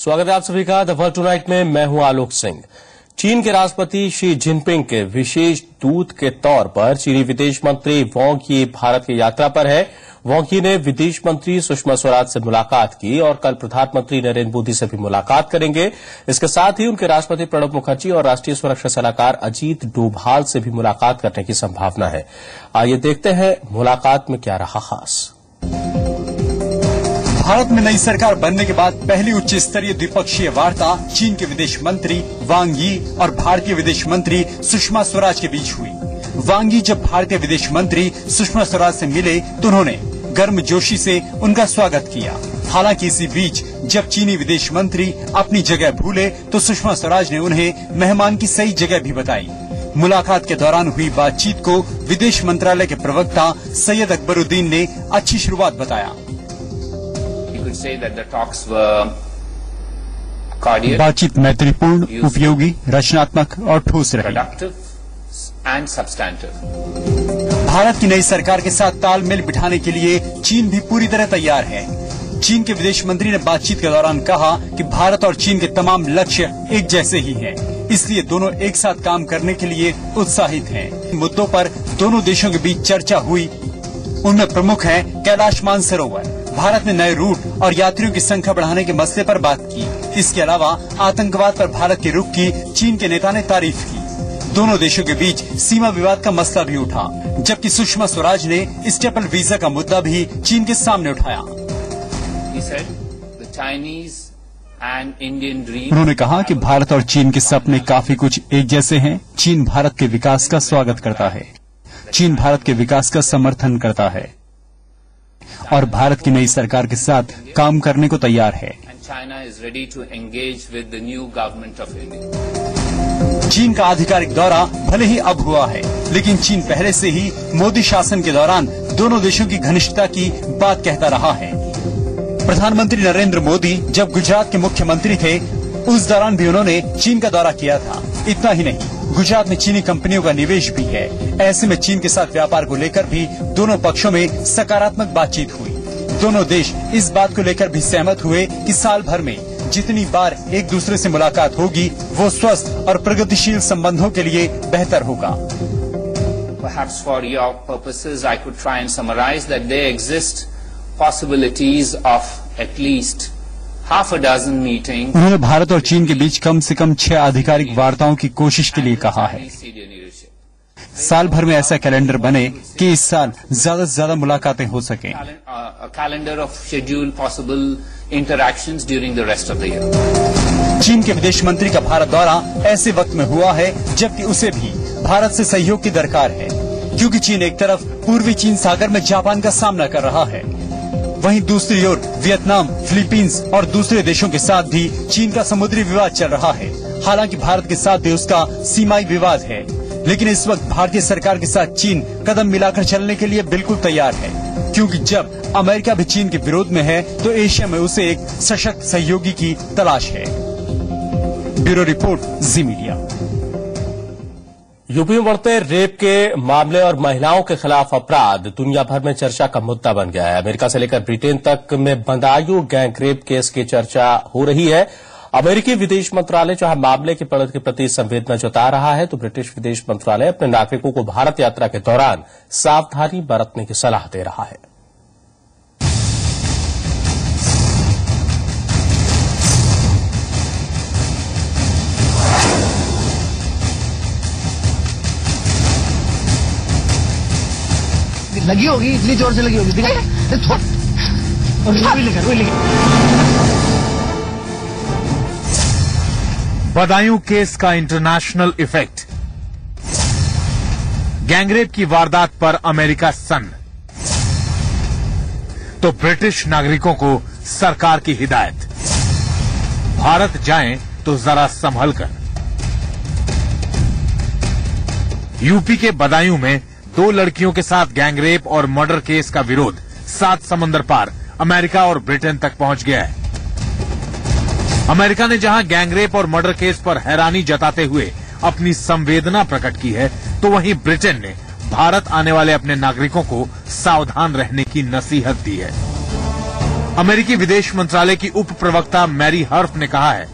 स्वागत है आप सभी का द वर्ल्ड टुनाइट में। मैं हूँ आलोक सिंह। चीन के राष्ट्रपति शी जिनपिंग के विशेष दूत के तौर पर चीनी विदेश मंत्री वोंग ये भारत की यात्रा पर है। वोंगी ने विदेश मंत्री सुषमा स्वराज से मुलाकात की और कल प्रधानमंत्री नरेंद्र मोदी से भी मुलाकात करेंगे। इसके साथ ही उनके राष्ट्रपति प्रणब मुखर्जी और राष्ट्रीय सुरक्षा सलाहकार अजीत डोभाल से भी मुलाकात करने की संभावना है। आइए देखते हैं मुलाकात में क्या रहा खास। भारत में नई सरकार बनने के बाद पहली उच्च स्तरीय द्विपक्षीय वार्ता चीन के विदेश मंत्री वांग यी और भारतीय विदेश मंत्री सुषमा स्वराज के बीच हुई। वांग यी जब भारतीय विदेश मंत्री सुषमा स्वराज से मिले तो उन्होंने गर्म जोशी से उनका स्वागत किया। हालाँकि इसी बीच जब चीनी विदेश मंत्री अपनी जगह भूले तो सुषमा स्वराज ने उन्हें मेहमान की सही जगह भी बताई। मुलाकात के दौरान हुई बातचीत को विदेश मंत्रालय के प्रवक्ता सैयद अकबरुद्दीन ने अच्छी शुरुआत बताया। बातचीत मैत्रीपूर्ण उपयोगी रचनात्मक और ठोस रही। भारत की नई सरकार के साथ तालमेल बिठाने के लिए चीन भी पूरी तरह तैयार है। चीन के विदेश मंत्री ने बातचीत के दौरान कहा कि भारत और चीन के तमाम लक्ष्य एक जैसे ही हैं, इसलिए दोनों एक साथ काम करने के लिए उत्साहित हैं। मुद्दों पर दोनों देशों के बीच चर्चा हुई। उनमें प्रमुख है कैलाश मानसरोवर। भारत ने नए रूट और यात्रियों की संख्या बढ़ाने के मसले पर बात की। इसके अलावा आतंकवाद पर भारत के रुख की चीन के नेता ने तारीफ़ की। दोनों देशों के बीच सीमा विवाद का मसला भी उठा जबकि सुषमा स्वराज ने स्टेपल वीज़ा का मुद्दा भी चीन के सामने उठाया। उन्होंने कहा कि भारत और चीन के सपने काफ़ी कुछ एक जैसे हैं। चीन भारत के विकास का स्वागत करता है। चीन भारत के विकास का समर्थन करता है। और भारत की नई सरकार के साथ काम करने को तैयार है। चीन का आधिकारिक दौरा भले ही अब हुआ है लेकिन चीन पहले से ही मोदी शासन के दौरान दोनों देशों की घनिष्ठता की बात कहता रहा है। प्रधानमंत्री नरेंद्र मोदी जब गुजरात के मुख्यमंत्री थे उस दौरान भी उन्होंने चीन का दौरा किया था। इतना ही नहीं। गुजरात में चीनी कंपनियों का निवेश भी है। ऐसे में चीन के साथ व्यापार को लेकर भी दोनों पक्षों में सकारात्मक बातचीत हुई। दोनों देश इस बात को लेकर भी सहमत हुए कि साल भर में जितनी बार एक दूसरे से मुलाकात होगी वो स्वस्थ और प्रगतिशील संबंधों के लिए बेहतर होगा। Perhaps for your purposes, I could try and summarize that there exist possibilities of at least उन्होंने भारत और चीन के बीच कम से कम छह आधिकारिक वार्ताओं की कोशिश के लिए कहा है। साल भर में ऐसा कैलेंडर बने कि इस साल ज़्यादा से ज़्यादा मुलाकातें हो सकें। Calendar of schedule possible interaction during the rest of the year चीन के विदेश मंत्री का भारत दौरा ऐसे वक्त में हुआ है जबकि उसे भी भारत से सहयोग की दरकार है क्योंकि चीन एक तरफ़ पूर्वी चीन सागर में जापान का सामना कर रहा है। वहीं दूसरी ओर वियतनाम, फिलीपींस और दूसरे देशों के साथ भी चीन का समुद्री विवाद चल रहा है। हालाँकि भारत के साथ भी उसका सीमाई विवाद है। लेकिन इस वक्त भारतीय सरकार के साथ चीन कदम मिलाकर चलने के लिए बिल्कुल तैयार है। क्योंकि जब अमेरिका भी चीन के विरोध में है तो एशिया में उसे एक सशक्त सहयोगी की तलाश है। Bureau report, Zee media. UP में बढ़ते रेप के मामले और महिलाओं के खिलाफ अपराध, दुनिया भर में चर्चा का मुद्दा बन गया है। अमेरिका से लेकर ब्रिटेन तक में बंदायु गैंग रेप केस की चर्चा हो रही है। अमेरिकी विदेश मंत्रालय जहाँ मामले की पड़त के प्रति संवेदना जता रहा है तो ब्रिटिश विदेश मंत्रालय अपने नागरिकों को भारत यात्रा के दौरान सावधानी बरतने की सलाह दे रहा है। लगी होगी, इतनी ज़ोर से लगी होगी बदायूं केस का इंटरनेशनल इफ़ेक्ट गैंगरेप की वारदात पर अमेरिका सन तो ब्रिटिश नागरिकों को सरकार की हिदायत। भारत जाएँ तो जरा संभल कर। यूपी के बदायूं में दो लड़कियों के साथ गैंगरेप और मर्डर केस का विरोध सात समंदर पार अमेरिका और ब्रिटेन तक पहुँच गया है अमेरिका ने जहाँ गैंगरेप और मर्डर केस पर हैरानी जताते हुए अपनी संवेदना प्रकट की है तो वहीं ब्रिटेन ने भारत आने वाले अपने नागरिकों को सावधान रहने की नसीहत दी है अमेरिकी विदेश मंत्रालय की उप प्रवक्ता मैरी हर्फ ने कहा है,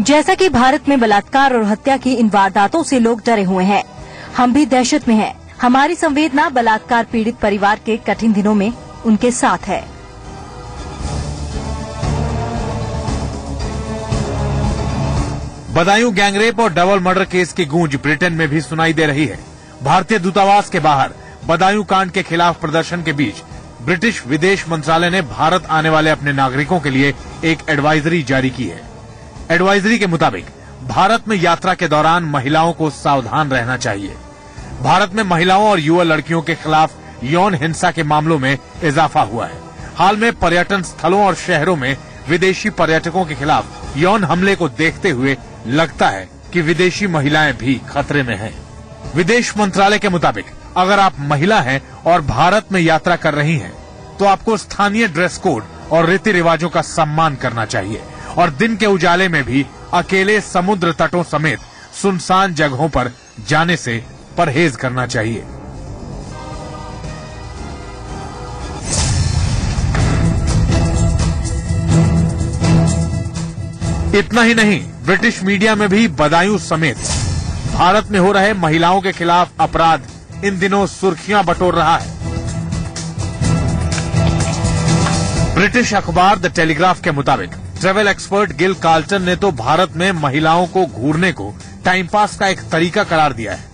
जैसा कि भारत में बलात्कार और हत्या की इन वारदातों से लोग डरे हुए हैं, हम भी दहशत में हैं। हमारी संवेदना बलात्कार पीड़ित परिवार के कठिन दिनों में उनके साथ है। बदायूं गैंगरेप और डबल मर्डर केस की गूंज ब्रिटेन में भी सुनाई दे रही है। भारतीय दूतावास के बाहर, बदायूं कांड के खिलाफ प्रदर्शन के बीच, ब्रिटिश विदेश मंत्रालय ने भारत आने वाले अपने नागरिकों के लिए एक एडवाइजरी जारी की है। एडवाइजरी के मुताबिक, भारत में यात्रा के दौरान महिलाओं को सावधान रहना चाहिए। भारत में महिलाओं और युवा लड़कियों के खिलाफ यौन हिंसा के मामलों में इजाफा हुआ है हाल में पर्यटन स्थलों और शहरों में विदेशी पर्यटकों के खिलाफ यौन हमले को देखते हुए लगता है कि विदेशी महिलाएँ भी खतरे में हैं। विदेश मंत्रालय के मुताबिक अगर आप महिला हैं और भारत में यात्रा कर रही हैं, तो आपको स्थानीय ड्रेस कोड और रीति रिवाजों का सम्मान करना चाहिए और दिन के उजाले में भी अकेले समुद्र तटों समेत सुनसान जगहों पर जाने से परहेज करना चाहिए। इतना ही नहीं, ब्रिटिश मीडिया में भी बदायूं समेत भारत में हो रहे महिलाओं के खिलाफ अपराध इन दिनों सुर्खियाँ बटोर रहा है। ब्रिटिश अखबार द टेलीग्राफ के मुताबिक, ट्रेवल एक्सपर्ट गिल कार्ल्टन ने तो भारत में महिलाओं को घूरने को टाइम पास का एक तरीका करार दिया है।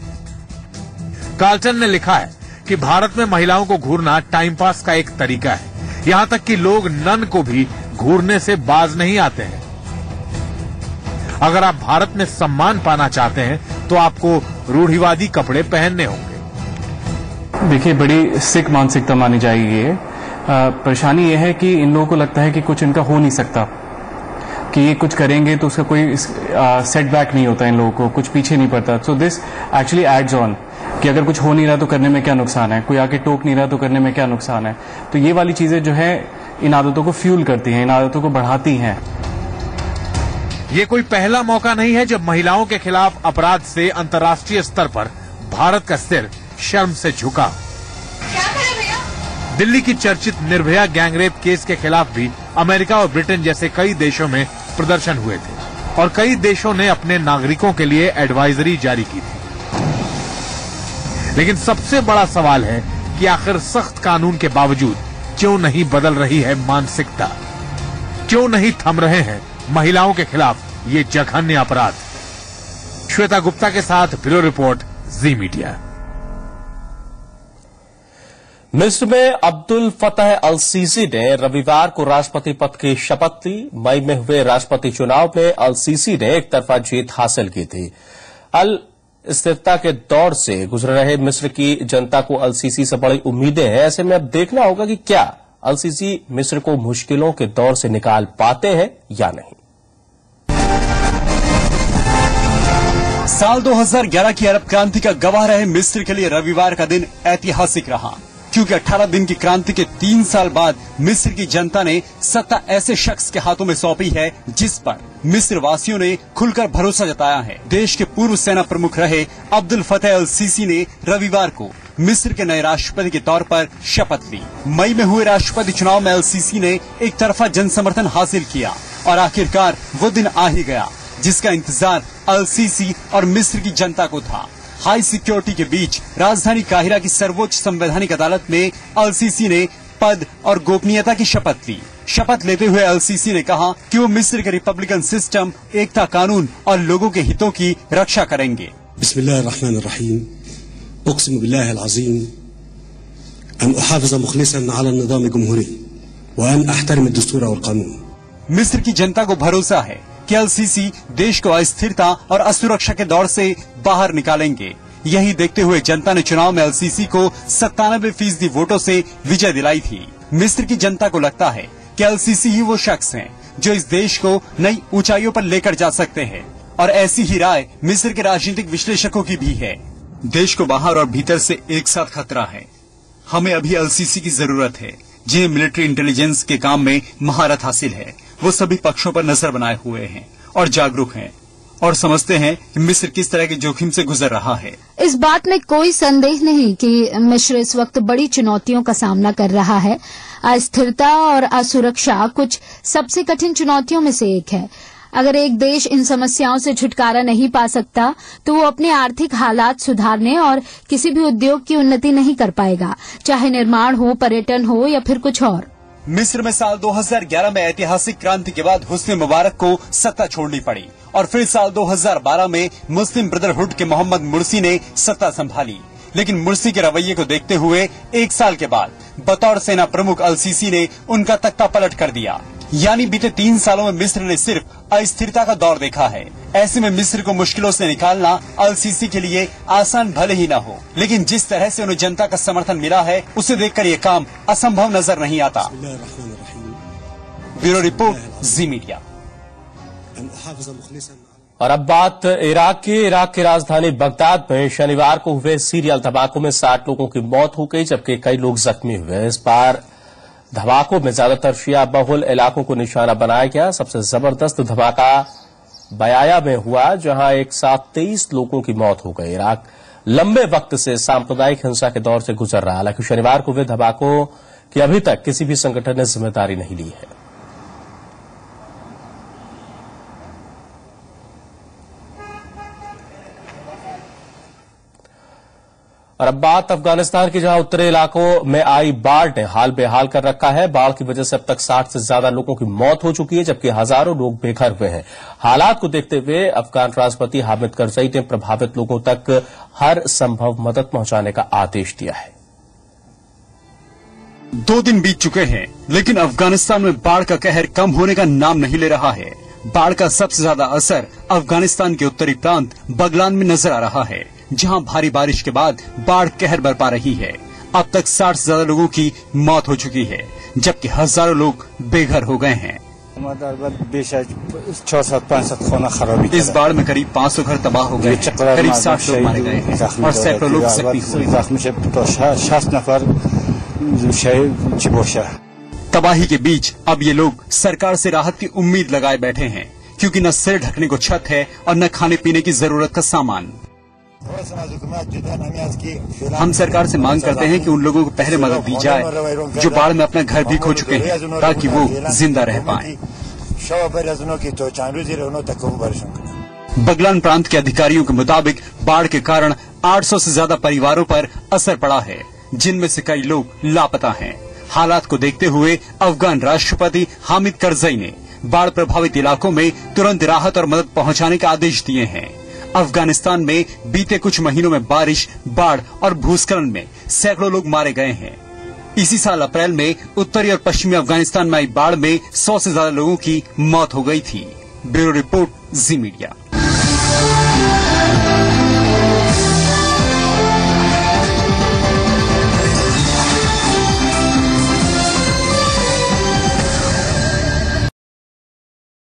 कार्ल्टन ने लिखा है कि भारत में महिलाओं को घूरना टाइम पास का एक तरीका है। यहाँ तक कि लोग नन को भी घूरने से बाज नहीं आते हैं। अगर आप भारत में सम्मान पाना चाहते हैं तो आपको रूढ़िवादी कपड़े पहनने होंगे। देखिए, बड़ी सिख मानसिकता मानी जाएगी ये। परेशानी ये है कि इन लोगों को लगता है कि कुछ इनका हो नहीं सकता। कि ये कुछ करेंगे तो उसका कोई सेटबैक नहीं होता इन लोगों को, कुछ पीछे नहीं पड़ता। So this actually adds on कि अगर कुछ हो नहीं रहा तो करने में क्या नुकसान है? कोई आके टोक नहीं रहा तो करने में क्या नुकसान है? तो ये वाली चीज़ें जो है इन आदतों को फ्यूल करती हैं इन आदतों को बढ़ाती हैं। ये कोई पहला मौका नहीं है जब महिलाओं के खिलाफ अपराध से अंतर्राष्ट्रीय स्तर पर भारत का सिर शर्म से झुका। दिल्ली की चर्चित निर्भया गैंगरेप केस के खिलाफ भी अमेरिका और ब्रिटेन जैसे कई देशों में प्रदर्शन हुए थे। और कई देशों ने अपने नागरिकों के लिए एडवाइजरी जारी की थी। लेकिन सबसे बड़ा सवाल है कि आखिर सख्त कानून के बावजूद क्यों नहीं बदल रही है मानसिकता? क्यों नहीं थम रहे हैं महिलाओं के खिलाफ ये जघन्य अपराध? श्वेता गुप्ता के साथ ब्यूरो रिपोर्ट, जी मीडिया। मिस्र में अब्दुल फतेह अल सीसी ने रविवार को राष्ट्रपति पद की शपथ ली। मई में हुए राष्ट्रपति चुनाव में अल सीसी ने एक तरफा जीत हासिल की थी। अल स्थिरता के दौर से गुजर रहे मिस्र की जनता को अल सीसी से बड़ी उम्मीदें हैं। ऐसे में अब देखना होगा कि क्या अल सीसी मिस्र को मुश्किलों के दौर से निकाल पाते हैं या नहीं। साल 2011 की अरब क्रांति का गवाह रहे मिस्र के लिए रविवार का दिन ऐतिहासिक रहा। क्योंकि 18 दिन की क्रांति के तीन साल बाद मिस्र की जनता ने सत्ता ऐसे शख्स के हाथों में सौंपी है, जिस पर मिस्र वासियों ने खुलकर भरोसा जताया है। देश के पूर्व सेना प्रमुख रहे अब्दुल फतेह अल सीसी ने रविवार को मिस्र के नए राष्ट्रपति के तौर पर शपथ ली। मई में हुए राष्ट्रपति चुनाव में सीसी ने एक तरफा जन समर्थन हासिल किया और आखिरकार वो दिन आ ही गया, जिसका इंतज़ार अल और मिस्र की जनता को था। हाई सिक्योरिटी के बीच राजधानी काहिरा की सर्वोच्च संवैधानिक अदालत में अलसीसी ने पद और गोपनीयता की शपथ ली। शपथ लेते हुए एलसीसी ने कहा कि वो मिस्र के रिपब्लिकन सिस्टम एकता कानून और लोगों के हितों की रक्षा करेंगे। मिस्र की जनता को भरोसा है। कि देश को अस्थिरता और असुरक्षा के दौर से बाहर निकालेंगे। यही देखते हुए जनता ने चुनाव में एलसीसी को सत्तानबे फ़ीसदी वोटों से विजय दिलाई थी। मिस्र की जनता को लगता है कि एलसीसी ही वो शख्स हैं जो इस देश को नई ऊंचाइयों पर लेकर जा सकते हैं। और ऐसी ही राय मिस्र के राजनीतिक विश्लेषकों की भी है। देश को बाहर और भीतर से एक साथ खतरा है। हमें अभी एलसीसी की ज़रूरत है, जिन्हें मिलिट्री इंटेलिजेंस के काम में महारत हासिल है। वो सभी पक्षों पर नज़र बनाए हुए हैं और जागरूक हैं और समझते हैं कि मिस्र किस तरह के जोखिम से गुजर रहा है। इस बात में कोई संदेह नहीं कि मिस्र इस वक्त बड़ी चुनौतियों का सामना कर रहा है। अस्थिरता और असुरक्षा कुछ सबसे कठिन चुनौतियों में से एक है। अगर एक देश इन समस्याओं से छुटकारा नहीं पा सकता तो वो अपने आर्थिक हालात सुधारने और किसी भी उद्योग की उन्नति नहीं कर पाएगा, चाहे निर्माण हो, पर्यटन हो या फिर कुछ और। मिस्र में साल 2011 में ऐतिहासिक क्रांति के बाद हुस्न मुबारक को सत्ता छोड़नी पड़ी और फिर साल 2012 में मुस्लिम ब्रदरहुड के मोहम्मद मुर्सी ने सत्ता संभाली। लेकिन मुर्सी के रवैये को देखते हुए एक साल के बाद बतौर सेना प्रमुख अलसीसी ने उनका तख्ता पलट कर दिया। यानी बीते तीन सालों में मिस्र ने सिर्फ़ अस्थिरता का दौर देखा है। ऐसे में मिस्र को मुश्किलों से निकालना अल सीसी के लिए आसान भले ही न हो। लेकिन जिस तरह से उन्हें जनता का समर्थन मिला है, उसे देखकर ये काम असंभव नज़र नहीं आता। Bureau report, Zee media. और अब बात इराक की। इराक की राजधानी बगदाद में शनिवार को हुए सीरियल धमाकों में साठ लोगों की मौत हो गई, जबकि कई लोग जख्मी हुए इस बार धमाकों में ज़्यादातर शिया बहुल इलाकों को निशाना बनाया गया। सबसे ज़बरदस्त धमाका बयाया में हुआ, जहाँ एक साथ तेईस लोगों की मौत हो गई। इराक लंबे वक्त से सांप्रदायिक हिंसा के दौर से गुजर रहा। हालाँकि शनिवार को हुए धमाकों की अभी तक किसी भी संगठन ने ज़िम्मेदारी नहीं ली है। और अब बात अफ़गानिस्तान के, जहाँ उत्तरी इलाकों में आई बाढ़ ने हाल बेहाल कर रखा है। बाढ़ की वजह से अब तक 60 से ज़्यादा लोगों की मौत हो चुकी है, जबकि हज़ारों लोग बेघर हुए हैं। हालात को देखते हुए अफगान राष्ट्रपति हामिद करजई ने प्रभावित लोगों तक हर संभव मदद पहुँचाने का आदेश दिया है। दो दिन बीत चुके हैं, लेकिन अफ़गानिस्तान में बाढ़ का कहर कम होने का नाम नहीं ले रहा है। बाढ़ का सबसे ज़्यादा असर अफ़गानिस्तान के उत्तरी प्रांत बगलान में नज़र आ रहा है। जहाँ भारी बारिश के बाद बाढ़ कहर बरपा रही है। अब तक साठ से ज़्यादा लोगों की मौत हो चुकी है जबकि हज़ारों लोग बेघर हो गए हैं। इस बाढ़ में करीब 500 घर तबाह हो गए करीब 60 लोग मारे गए हैं और सैकड़ों लोग जख्मी हुए तबाही के बीच अब ये लोग सरकार से राहत की उम्मीद लगाए बैठे हैं क्योंकि न सिर ढकने को छत है और न खाने पीने की ज़रूरत का सामान। हम सरकार से मांग करते हैं कि उन लोगों को पहले मदद दी जाए, जो बाढ़ में अपना घर भी खो चुके हैं, ताकि वो ज़िंदा रह पाएँ। बगलान प्रांत के अधिकारियों के मुताबिक बाढ़ के कारण 800 से ज़्यादा परिवारों पर असर पड़ा है, जिनमें से कई लोग लापता हैं। हालात को देखते हुए अफगान राष्ट्रपति हामिद करजई ने बाढ़ प्रभावित इलाकों में तुरंत राहत और मदद पहुँचाने के आदेश दिए हैं अफ़गानिस्तान में बीते कुछ महीनों में बारिश, बाढ़ और भूस्खलन में सैकड़ों लोग मारे गए हैं। इसी साल अप्रैल में उत्तरी और पश्चिमी अफ़गानिस्तान में आई बाढ़ में सौ से ज़्यादा लोगों की मौत हो गई थी। Bureau report, Zee media.